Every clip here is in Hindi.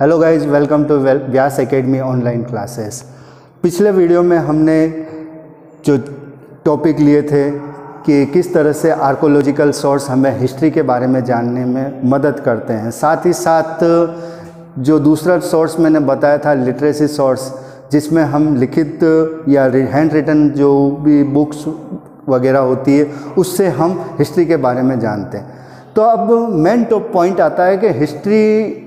Hello guys welcome to Vyas Academy online classes पिछले वीडियो में हमने जो टॉपिक लिए थे कि किस तरह से आर्कोलॉजिकल सोर्स हमें हिस्ट्री के बारे में जानने में मदद करते हैं। साथ ही साथ, जो दूसरा सोर्स मैंने बताया था लिटरेसी सोर्स जिसमें हम लिखित या हैंड रिटन जो भी बुक्स वगैरह होती है, उससे हम हिस्ट्री के बारे में जानते हैं। तो अब मेन टॉप पॉइंट आता है कि हिस्ट्री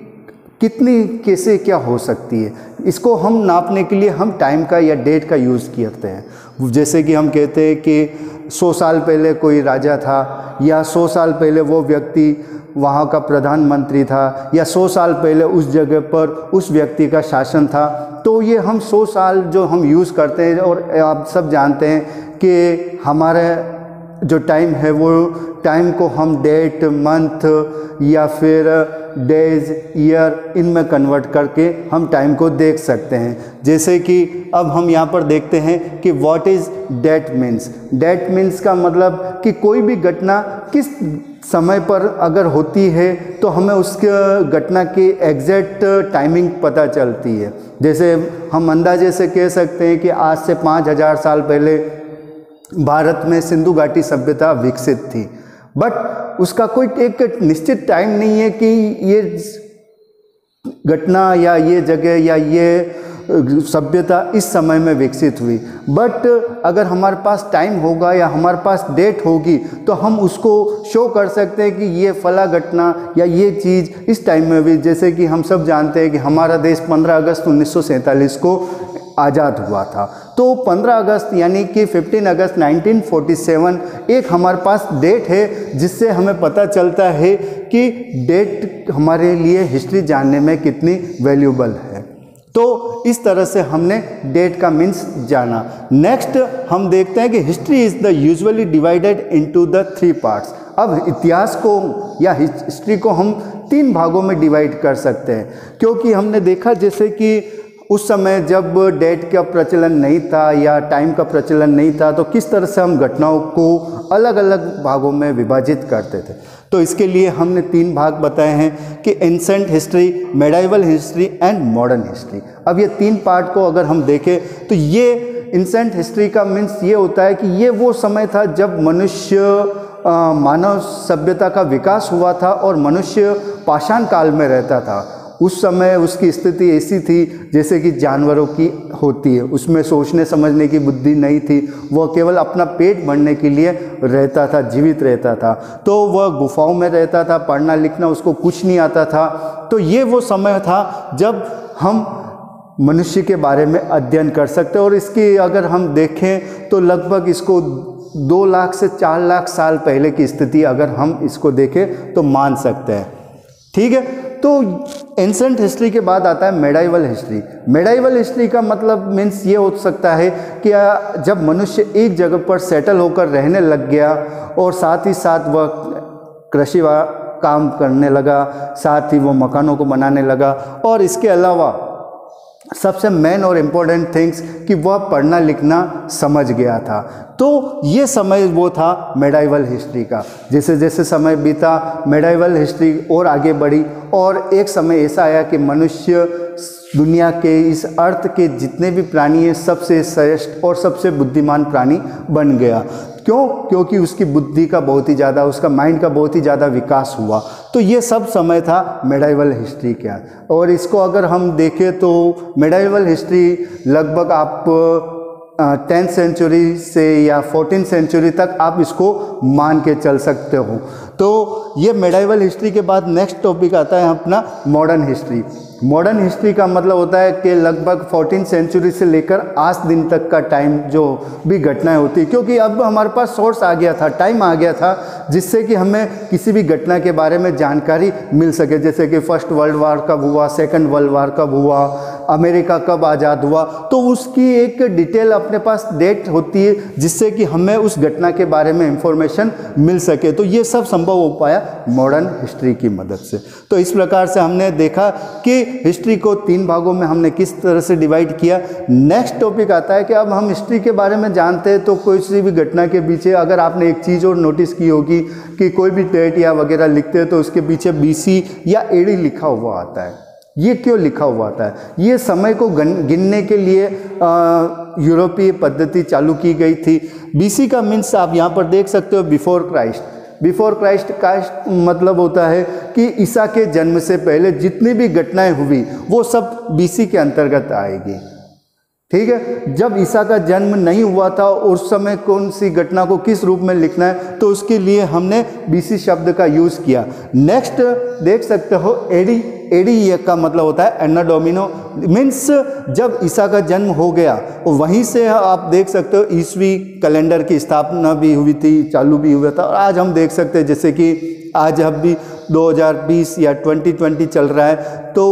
कितनी कैसे क्या हो सकती है? इसको हम नापने के लिए हम टाइम का या डेट का यूज़ करते हैं। जैसे कि हम कहते हैं कि सौ साल पहले कोई राजा था, या सौ साल पहले वो व्यक्ति वहाँ का प्रधानमंत्री था, या सौ साल पहले उस जगह पर उस व्यक्ति का शासन था। तो ये हम सौ साल जो हम यूज़ करते हैं और आप सब जानते हैं कि हमारे जो टाइम है वो टाइम को हम डेट मंथ या फिर डेज़ ईयर इनमें कन्वर्ट करके हम टाइम को देख सकते हैं। जैसे कि अब हम यहाँ पर देखते हैं कि what is date means date means का मतलब कि कोई भी घटना किस समय पर अगर होती है तो हमें उसके घटना की एग्जैक्ट टाइमिंग पता चलती है। जैसे हम अंदाजे से कह सकते हैं कि आज से पाँच हज़ार साल पहले भारत में सिंधु घाटी सभ्यता विकसित थी। बट उसका कोई एक निश्चित टाइम नहीं है कि ये घटना या ये जगह या ये सभ्यता इस समय में विकसित हुई। बट अगर हमारे पास टाइम होगा या हमारे पास डेट होगी तो हम उसको शो कर सकते हैं कि ये फला घटना या ये चीज़ इस टाइम में भी जैसे कि हम सब जानते हैं कि हमारा देश 15 अगस्त उन्नीस सौ सैंतालीस को आज़ाद हुआ था। तो 15 अगस्त यानी कि 15 अगस्त 1947 एक हमारे पास डेट है, जिससे हमें पता चलता है कि डेट हमारे लिए हिस्ट्री जानने में कितनी वैल्यूबल है। तो इस तरह से हमने डेट का मीन्स जाना। नेक्स्ट हम देखते हैं कि history is the usually divided into the three parts अब इतिहास को या हिस्ट्री को हम तीन भागों में डिवाइड कर सकते हैं। क्योंकि हमने देखा जैसे कि उस समय जब डेट का प्रचलन नहीं था या टाइम का प्रचलन नहीं था तो किस तरह से हम घटनाओं को अलग अलग भागों में विभाजित करते थे? तो इसके लिए हमने तीन भाग बताए हैं कि ancient history medieval history and modern history अब ये तीन पार्ट को अगर हम देखें तो ये इंसेंट हिस्ट्री का मीन्स ये होता है कि ये वो समय था जब मनुष्य मानव सभ्यता का विकास हुआ था और मनुष्य पाषाण काल में रहता था। उस समय उसकी स्थिति ऐसी थी जैसे कि जानवरों की होती है। उसमें सोचने, समझने की बुद्धि नहीं थी। वह केवल अपना पेट भरने के लिए रहता था, जीवित रहता था। तो वह गुफाओं में रहता था, पढ़ना, लिखना, उसको कुछ नहीं आता था। तो ये वो समय था जब हम मनुष्य के बारे में अध्ययन कर सकते और इसकी अगर हम देखें तो लगभग इसको दो लाख से चार लाख साल पहले की स्थिति अगर हम इसको देखें तो मान सकते हैं। ठीक है? तो एंसेंट हिस्ट्री के बाद आता है मेडाइवल हिस्ट्री मेडाइवल हिस्ट्री का मतलब मीन्स ये हो सकता है कि जब मनुष्य एक जगह पर सेटल होकर रहने लग गया और साथ ही साथ वह कृषि काम करने लगा, साथ ही वो मकानों को बनाने लगा और इसके अलावा सबसे मेन और इम्पोर्टेंट थिंग्स कि वह पढ़ना लिखना समझ गया था। तो ये समय वो था मेडाइवल हिस्ट्री का। जैसे जैसे समय बीता मेडाइवल हिस्ट्री और आगे बढ़ी और एक समय ऐसा आया कि मनुष्य दुनिया के इस अर्थ के जितने भी प्राणी हैं, सबसे श्रेष्ठ और सबसे बुद्धिमान प्राणी बन गया। क्यों? क्योंकि उसकी बुद्धि का बहुत ही ज़्यादा, उसका माइंड का बहुत ही ज़्यादा विकास हुआ। तो ये सब समय था मेडाइवल हिस्ट्री का और इसको अगर हम देखें तो मेडाइवल हिस्ट्री लगभग आप टेंथ सेंचुरी से या फोर्टीन सेंचुरी तक आप इसको मान के चल सकते हो। तो ये मेडाइवल हिस्ट्री के बाद नेक्स्ट टॉपिक आता है अपना मॉडर्न हिस्ट्री मॉडर्न हिस्ट्री का मतलब होता है कि लगभग फोर्टीन सेंचुरी से लेकर आज दिन तक का टाइम जो भी घटनाएँ होती है। क्योंकि अब हमारे पास सोर्स आ गया था टाइम आ गया था, जिससे कि हमें किसी भी घटना के बारे में जानकारी मिल सके। जैसे कि फ़र्स्ट वर्ल्ड वार कब हुआ सेकंड वर्ल्ड वार कब हुआ, अमेरिका कब आज़ाद हुआ तो उसकी एक डिटेल अपने पास डेट होती है, जिससे कि हमें उस घटना के बारे में इंफॉर्मेशन मिल सके। तो ये सब संभव हो पाया मॉडर्न हिस्ट्री की मदद से। तो इस प्रकार से हमने देखा कि हिस्ट्री को तीन भागों में हमने किस तरह से डिवाइड किया? नेक्स्ट टॉपिक आता है कि अब हम हिस्ट्री के बारे में जानते हैं तो कोई भी घटना के पीछे अगर आपने एक चीज़ और नोटिस की होगी कि कोई भी डेट या वगैरह लिखते हैं तो उसके पीछे बीसी या एडी लिखा हुआ आता है। ये क्यों लिखा हुआ आता है? ये समय को गिनने के लिए यूरोपीय पद्धति चालू की गई थी। बीसी का मीन्स आप यहाँ पर देख सकते हो बिफोर क्राइस्ट बिफोर क्राइस्ट का मतलब होता है कि ईसा के जन्म से पहले जितनी भी घटनाएँ हुई, वो सब बीसी के अंतर्गत आएगी। ठीक है? जब ईसा का जन्म नहीं हुआ था, उस समय कौन सी घटना को किस रूप में लिखना है तो उसके लिए हमने बीसी शब्द का यूज़ किया। नेक्स्ट देख सकते हो एडी एडी का मतलब होता है एना डोमिनो। मीन्स जब ईसा का जन्म हो गया, वहीं से आप देख सकते हो ईसवी कैलेंडर की स्थापना भी हुई थी, चालू भी हुआ था। और आज हम देख सकते हैं जैसे कि आज अब भी 2020 या 2020 चल रहा है तो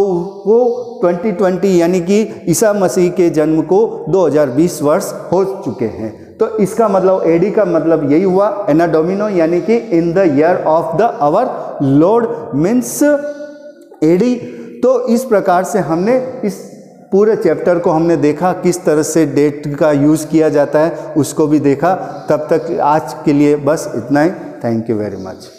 वो 2020 यानी कि ईसा मसीह के जन्म को 2020 वर्ष हो चुके हैं। तो इसका मतलब एडी का मतलब यही हुआ एनाडोमिनो यानी कि in the year of the our lord. Means AD. तो इस प्रकार से हमने इस पूरे चैप्टर को हमने देखा, किस तरह से डेट का यूज़ किया जाता है, उसको भी देखा। तब तक आज के लिए बस इतना ही। Thank you very much